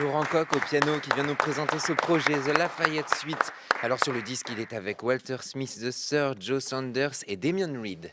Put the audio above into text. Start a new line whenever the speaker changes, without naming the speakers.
Laurent Coq au piano qui vient nous présenter ce projet The Lafayette Suite. Alors sur le disque, il est avec Walter Smith the Sir, Joe Saunders et Damien Reed.